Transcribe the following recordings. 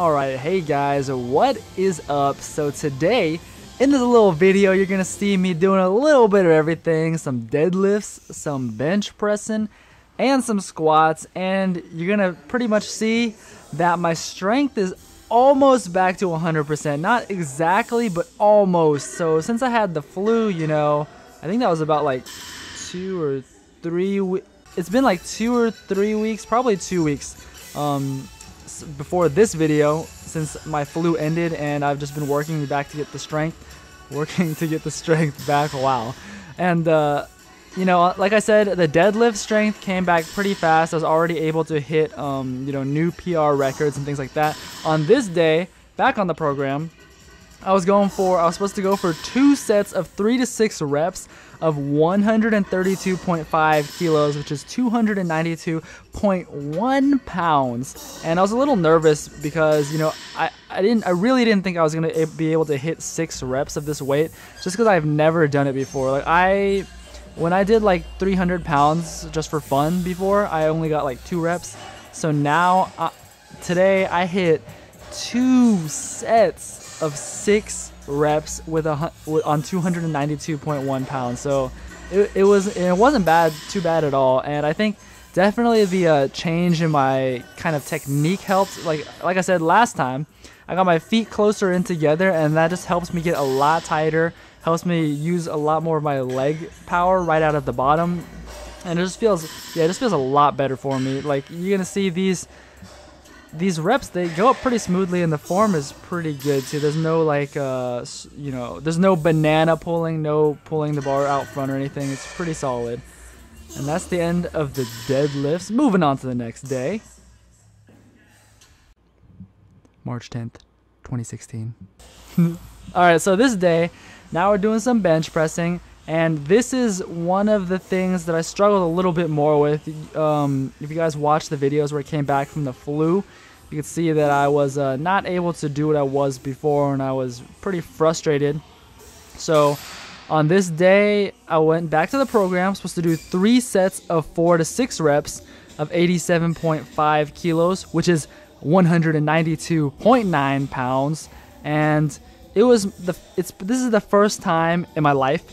Alright, hey guys, what is up? So today, in this little video, you're gonna see me doing a little bit of everything. Some deadlifts, some bench pressing, and some squats. And you're gonna pretty much see that my strength is almost back to 100%. Not exactly, but almost. So since I had the flu, you know, I think that was about like two or three it's been like two or three weeks, probably two weeks. Um, before this video since my flu ended and I've just been working back to get the strength, working to get the strength back. Wow. And, uh, you know, like I said, the deadlift strength came back pretty fast. I was already able to hit, um, you know, new PR records and things like that. On this day, back on the program, I was going for, I was supposed to go for two sets of three to six reps of 132.5 kilos, which is 292.1 pounds. And I was a little nervous because, you know, I, I didn't, I really didn't think I was going to be able to hit six reps of this weight just because I've never done it before. Like, I, when I did like 300 pounds just for fun before, I only got like two reps. So now, uh, today I hit two sets of six reps with a on 292.1 pounds. So it, it was it wasn't bad, too bad at all. And I think definitely the uh, change in my kind of technique helped. Like like I said last time, I got my feet closer in together, and that just helps me get a lot tighter. Helps me use a lot more of my leg power right out of the bottom, and it just feels yeah, it just feels a lot better for me. Like you're gonna see these these reps they go up pretty smoothly and the form is pretty good too. There's no like uh you know there's no banana pulling no pulling the bar out front or anything. It's pretty solid. And that's the end of the deadlifts. Moving on to the next day. March 10th 2016 all right so this day now we're doing some bench pressing and this is one of the things that I struggled a little bit more with. Um, if you guys watched the videos where I came back from the flu, you can see that I was uh, not able to do what I was before and I was pretty frustrated. So on this day, I went back to the program, supposed to do three sets of four to six reps of 87.5 kilos, which is 192.9 pounds. And it was the it's this is the first time in my life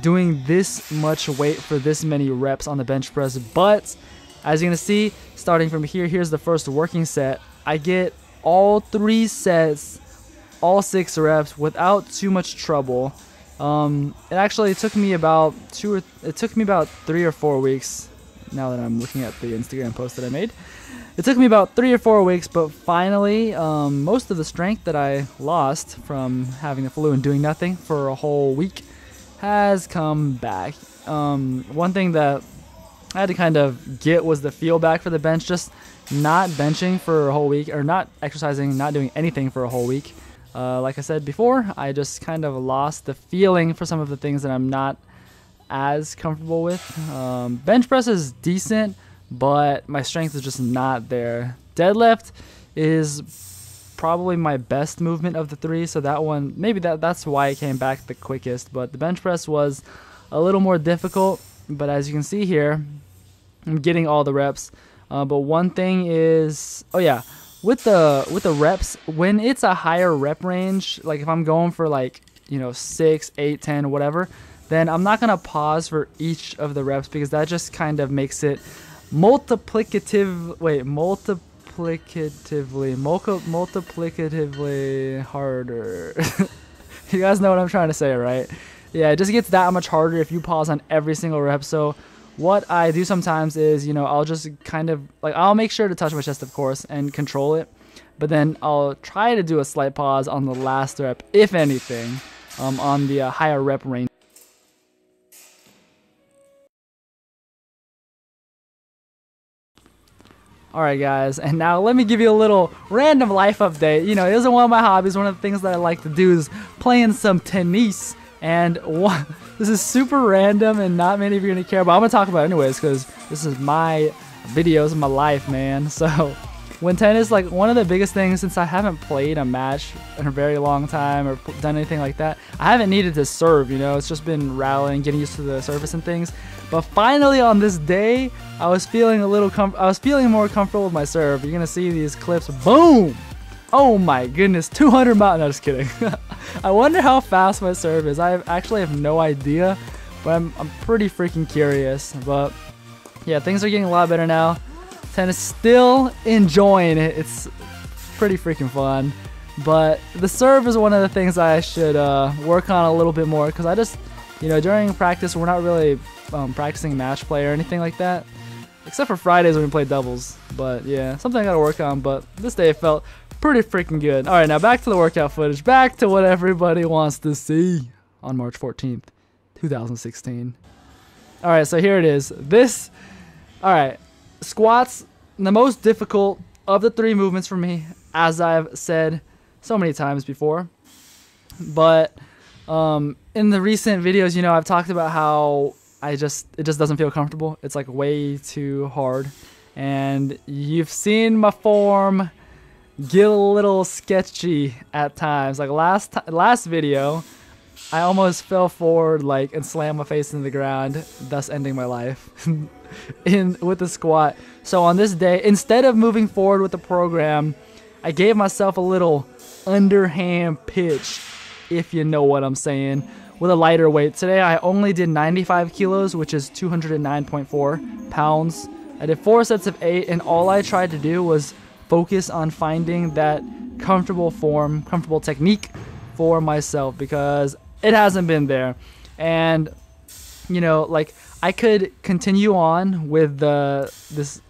doing this much weight for this many reps on the bench press. But as you're gonna see, starting from here, here's the first working set. I get all three sets, all six reps without too much trouble. Um, it actually took me about two or it took me about three or four weeks. Now that I'm looking at the Instagram post that I made, it took me about three or four weeks, but finally, um, most of the strength that I lost from having the flu and doing nothing for a whole week has come back. Um, one thing that I had to kind of get was the feel back for the bench. Just not benching for a whole week, or not exercising, not doing anything for a whole week. Uh, like I said before, I just kind of lost the feeling for some of the things that I'm not as comfortable with. Um, bench press is decent, but my strength is just not there. Deadlift is probably my best movement of the three. So that one, maybe that that's why it came back the quickest. But the bench press was a little more difficult. But as you can see here, I'm getting all the reps. Uh, but one thing is, oh yeah, with the with the reps, when it's a higher rep range, like if I'm going for like you know six, eight, ten, whatever, then I'm not gonna pause for each of the reps because that just kind of makes it multiplicative. Wait, multi multiplicatively, multiplicatively harder. you guys know what I'm trying to say, right? Yeah, it just gets that much harder if you pause on every single rep. So what I do sometimes is, you know, I'll just kind of like I'll make sure to touch my chest, of course, and control it. But then I'll try to do a slight pause on the last rep, if anything, um, on the uh, higher rep range. Alright guys, and now let me give you a little random life update. You know, it isn't one of my hobbies, one of the things that I like to do is playing some tennis. And this is super random and not many of you are going to care, but I'm going to talk about anyways because this is my videos of my life, man. So, when tennis, like one of the biggest things since I haven't played a match in a very long time or done anything like that, I haven't needed to serve, you know, it's just been rallying, getting used to the surface and things. But finally on this day, I was feeling a little com I was feeling more comfortable with my serve. You're gonna see these clips. Boom! Oh my goodness, 200 miles. No, just kidding. I wonder how fast my serve is. I actually have no idea, but I'm, I'm pretty freaking curious. But yeah, things are getting a lot better now. Tennis still enjoying it. It's pretty freaking fun. But the serve is one of the things I should uh, work on a little bit more because I just, you know, during practice, we're not really um, practicing match play or anything like that. Except for Fridays when we play doubles. But yeah, something I gotta work on. But this day felt pretty freaking good. Alright, now back to the workout footage. Back to what everybody wants to see on March 14th, 2016. Alright, so here it is. This, alright, squats, the most difficult of the three movements for me, as I've said so many times before. But um, in the recent videos, you know, I've talked about how I just it just doesn't feel comfortable. It's like way too hard. And you've seen my form get a little sketchy at times. Like last last video, I almost fell forward like and slammed my face into the ground, thus ending my life in with the squat. So on this day, instead of moving forward with the program, I gave myself a little underhand pitch, if you know what I'm saying with a lighter weight. Today I only did 95 kilos, which is 209.4 pounds. I did four sets of eight, and all I tried to do was focus on finding that comfortable form, comfortable technique for myself because it hasn't been there. And you know, like I could continue on with the this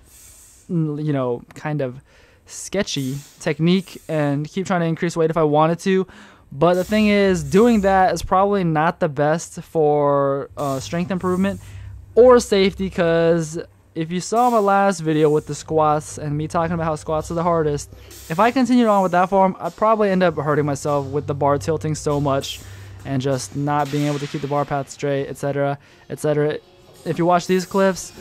you know kind of sketchy technique and keep trying to increase weight if I wanted to, but the thing is, doing that is probably not the best for uh, strength improvement or safety because if you saw my last video with the squats and me talking about how squats are the hardest, if I continued on with that form, I'd probably end up hurting myself with the bar tilting so much and just not being able to keep the bar path straight, etc., etc. If you watch these clips,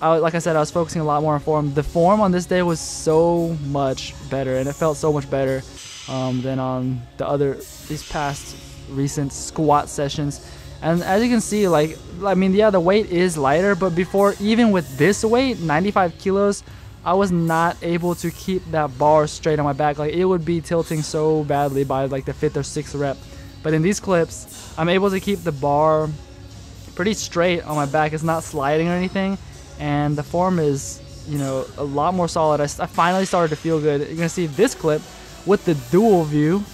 I, like I said, I was focusing a lot more on form. The form on this day was so much better, and it felt so much better um, than on the other these past recent squat sessions. And as you can see, like I mean, yeah, the weight is lighter, but before even with this weight, 95 kilos, I was not able to keep that bar straight on my back. Like it would be tilting so badly by like the fifth or sixth rep. But in these clips, I'm able to keep the bar pretty straight on my back. It's not sliding or anything, and the form is, you know, a lot more solid. I, I finally started to feel good. You're gonna see this clip with the dual view.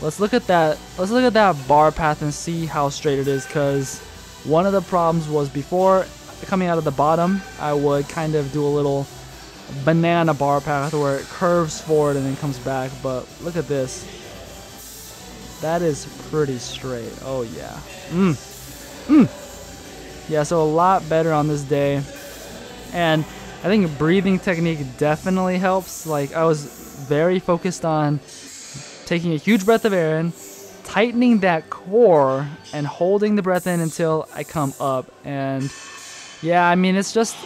Let's look at that. Let's look at that bar path and see how straight it is. Cause one of the problems was before coming out of the bottom, I would kind of do a little banana bar path where it curves forward and then comes back. But look at this. That is pretty straight. Oh yeah. Mmm. Mmm. Yeah, so a lot better on this day. And I think breathing technique definitely helps. Like I was very focused on taking a huge breath of air in, tightening that core, and holding the breath in until I come up. And yeah, I mean, it's just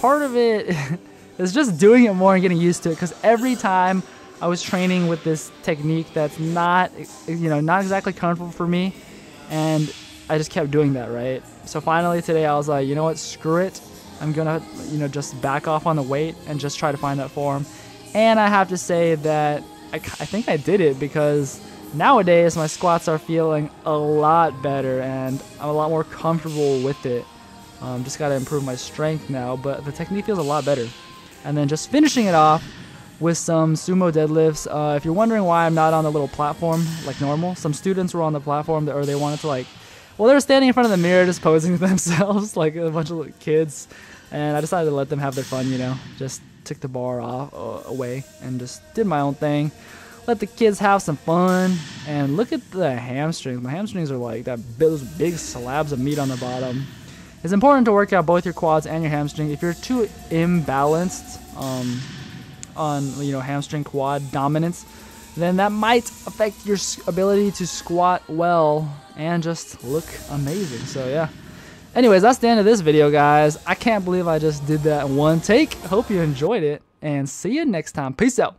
part of it is just doing it more and getting used to it. Because every time I was training with this technique that's not, you know, not exactly comfortable for me, and I just kept doing that, right? So finally today I was like, you know what, screw it. I'm gonna, you know, just back off on the weight and just try to find that form. And I have to say that I, I think I did it because nowadays my squats are feeling a lot better and I'm a lot more comfortable with it. Um, just got to improve my strength now, but the technique feels a lot better. And then just finishing it off with some sumo deadlifts. Uh, if you're wondering why I'm not on the little platform like normal, some students were on the platform that, or they wanted to like, well, they were standing in front of the mirror just posing themselves like a bunch of kids, and I decided to let them have their fun, you know, just took the bar off uh, away and just did my own thing. Let the kids have some fun and look at the hamstrings. My hamstrings are like that those big slabs of meat on the bottom. It's important to work out both your quads and your hamstring. If you're too imbalanced um, on you know hamstring quad dominance, then that might affect your ability to squat well and just look amazing. So yeah. Anyways, that's the end of this video, guys. I can't believe I just did that in one take. Hope you enjoyed it, and see you next time. Peace out.